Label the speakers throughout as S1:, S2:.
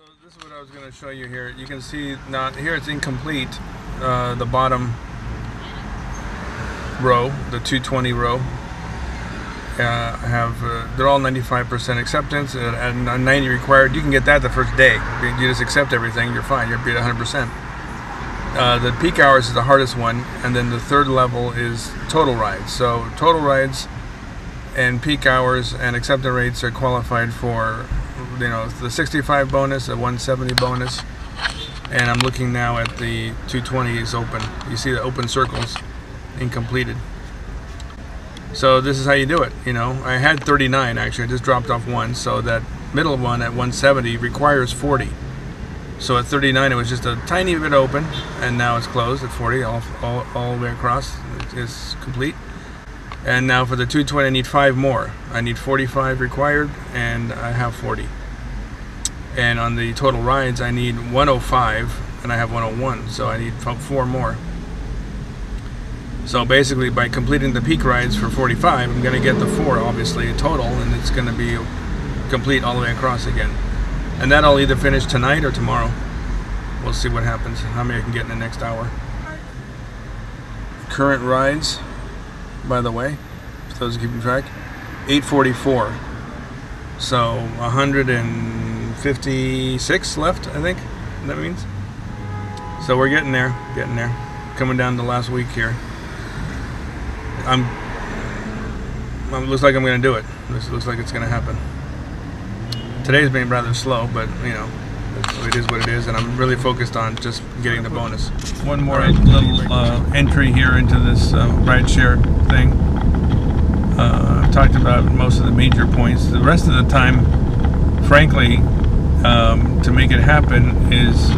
S1: So this is what I was going to show you here. You can see now here it's incomplete. Uh, the bottom row, the 220 row, uh, have uh, they're all 95% acceptance and, and 90 required. You can get that the first day. You just accept everything. You're fine. You're at 100%. Uh, the peak hours is the hardest one, and then the third level is total rides. So total rides and peak hours and acceptance rates are qualified for you know the 65 bonus, the 170 bonus, and I'm looking now at the 220 is open. You see the open circles, incompleted. So this is how you do it. You know, I had 39 actually. I just dropped off one, so that middle one at 170 requires 40. So at 39 it was just a tiny bit open, and now it's closed at 40 all all, all the way across. It's complete. And now for the 220 I need five more. I need 45 required, and I have 40 and on the total rides I need 105 and I have 101 so I need four more. So basically by completing the peak rides for 45 I'm gonna get the four obviously total and it's gonna be complete all the way across again. And that I'll either finish tonight or tomorrow. We'll see what happens. How many I can get in the next hour. Current rides by the way for those keeping track 844 so 100 and 56 left, I think that means. So we're getting there, getting there. Coming down to last week here. I'm. Well, looks like I'm going to do it. This looks like it's going to happen. Today's been rather slow, but you know, it is what it is, and I'm really focused on just getting the bonus. One more little uh, entry here into this uh, rideshare thing. Uh, I've talked about most of the major points. The rest of the time, frankly, um, to make it happen is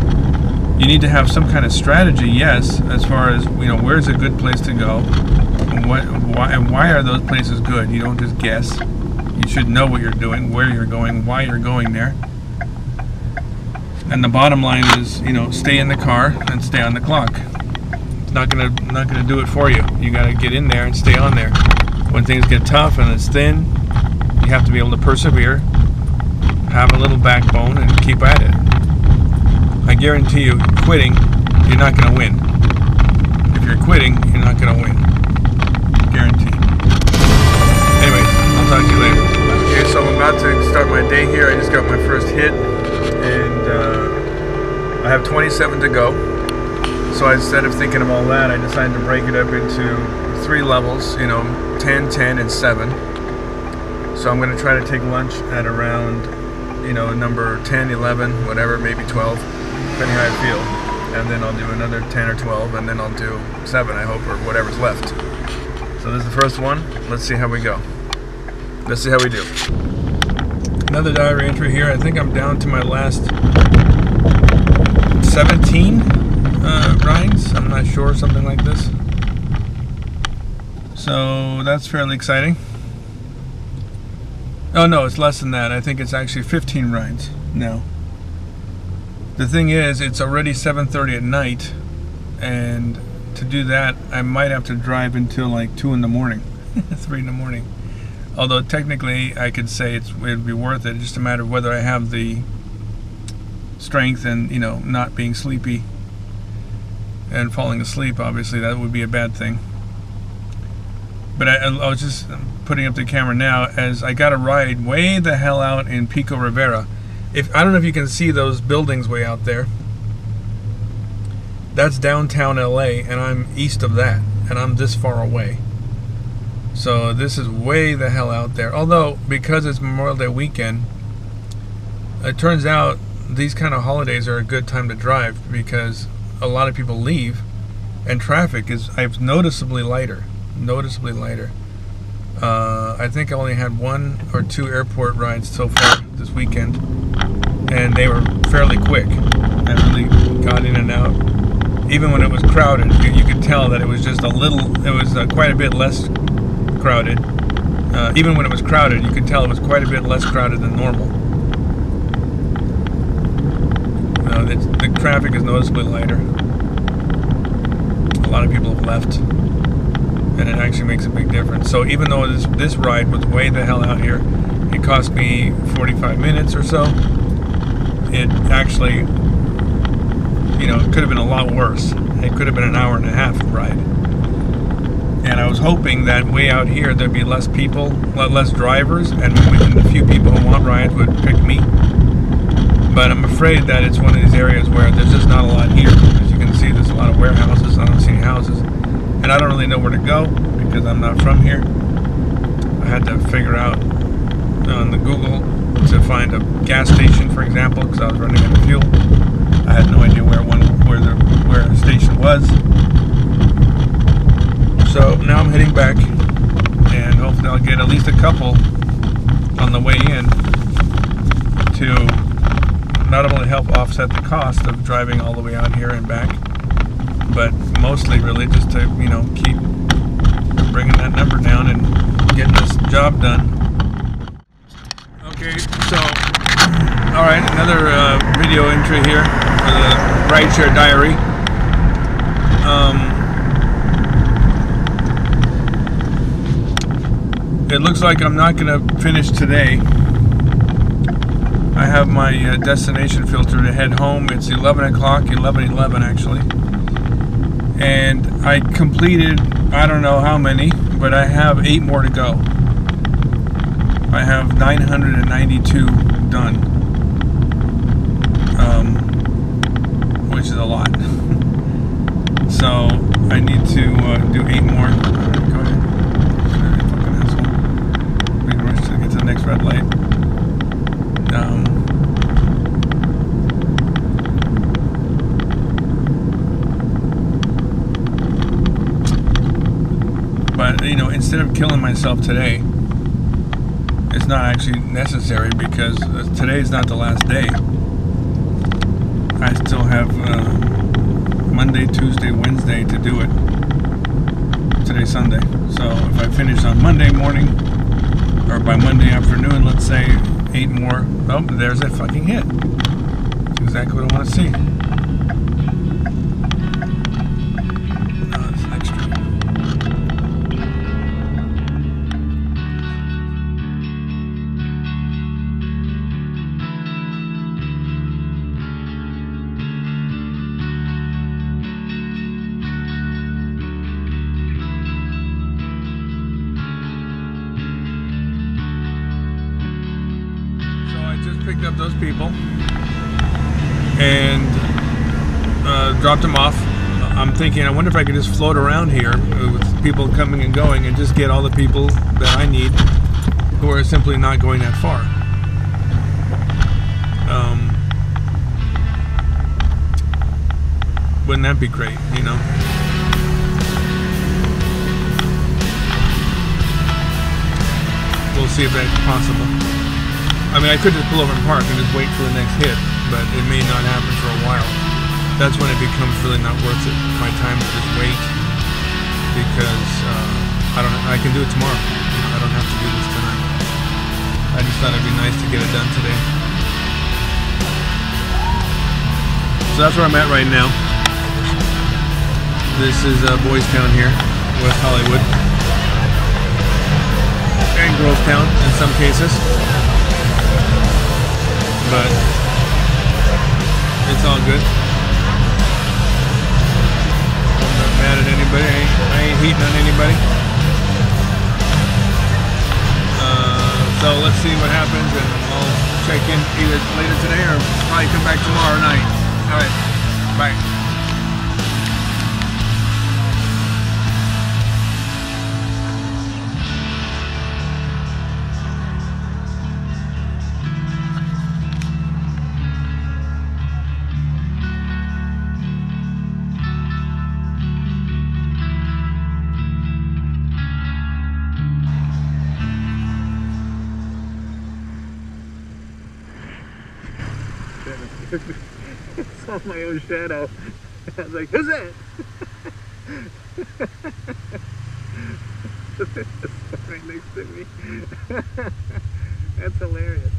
S1: you need to have some kind of strategy. Yes, as far as you know, where's a good place to go, and what, why, and why are those places good? You don't just guess. You should know what you're doing, where you're going, why you're going there. And the bottom line is, you know, stay in the car and stay on the clock. It's not gonna not gonna do it for you. You gotta get in there and stay on there. When things get tough and it's thin, you have to be able to persevere have a little backbone and keep at it. I guarantee you, quitting, you're not going to win. If you're quitting, you're not going to win. Guarantee. Anyways, I'll talk to you later. Okay, so I'm about to start my day here. I just got my first hit, and uh, I have 27 to go. So instead of thinking of all that, I decided to break it up into three levels, you know, 10, 10, and 7. So I'm going to try to take lunch at around you know, number 10, 11, whatever, maybe 12, depending how I feel. And then I'll do another 10 or 12, and then I'll do 7, I hope, or whatever's left. So this is the first one. Let's see how we go. Let's see how we do. Another diary entry here. I think I'm down to my last 17 uh. I'm not sure, something like this. So that's fairly exciting. Oh no, it's less than that. I think it's actually 15 rides now. The thing is, it's already 7:30 at night, and to do that, I might have to drive until like two in the morning, three in the morning. Although technically, I could say it's it'd be worth it. It's just a matter of whether I have the strength and you know not being sleepy and falling asleep. Obviously, that would be a bad thing. But I, I was just putting up the camera now as I got a ride way the hell out in Pico Rivera. If I don't know if you can see those buildings way out there. That's downtown LA and I'm east of that and I'm this far away. So this is way the hell out there. Although because it's Memorial Day weekend, it turns out these kind of holidays are a good time to drive because a lot of people leave and traffic is I've noticeably lighter, noticeably lighter. Uh, I think I only had one or two airport rides so far this weekend, and they were fairly quick. I really got in and out. Even when it was crowded, you, could tell that it was just a little. It was uh, quite a bit less crowded. Uh, even when it was crowded, you could tell it was quite a bit less crowded than normal. Uh, the traffic is noticeably lighter. A lot of people have left and it actually makes a big difference. So even though this this ride was way the hell out here, it cost me 45 minutes or so. It actually, you know, could have been a lot worse. It could have been an hour and a half ride. And I was hoping that way out here there'd be less people, less drivers, and the few people who want rides would pick me. But I'm afraid that it's one of these areas where there's just not a lot here. As you can see, there's a lot of warehouses. I don't see any houses. And I don't really know where to go because I'm not from here. I had to figure out on the Google to find a gas station, for example, because I was running out of fuel. I had no idea where one where the where the station was. So now I'm heading back, and hopefully I'll get at least a couple on the way in to not only help offset the cost of driving all the way out here and back, but mostly really just to you know keep bringing that number down and getting this job done. Okay, so all right, another uh, video entry here for the rideshare diary. Um, it looks like I'm not going to finish today. I have my uh, destination filter to head home. It's 11 o'clock, 11:11 actually, and I completed I don't know how many, but I have eight more to go. I have 992 done, um, which is a lot. so I need to uh, do eight more. Go ahead. next red light. Um, but you know, instead of killing myself today, it's not actually necessary because today is not the last day. I still have uh, Monday, Tuesday, Wednesday to do it. Today's Sunday, so if I finish on Monday morning or by Monday afternoon, let's say eight more. Oh, there's a fucking hit. That's exactly what I want to see. Picked up those people and uh, dropped them off. I'm thinking, I wonder if I could just float around here with people coming and going and just get all the people that I need who are simply not going that far. Um, wouldn't that be great, you know? We'll see if that's possible. I mean, I could just pull over and park and just wait for the next hit, but it may not happen for a while. That's when it becomes really not worth it. My time to just wait because uh, I don't. I can do it tomorrow. You know, I don't have to do this tonight. I just thought it'd be nice to get it done today. So that's where I'm at right now. This is uh, Boys Town here, West Hollywood, and Grovetown in some cases it's all good. I'm not mad at anybody. I ain't, I ain't heating on anybody. Uh, so let's see what happens, and I'll check in either later today or probably come back tomorrow night. All right, bye. My own shadow. I was like, who's that? right next to me. That's hilarious.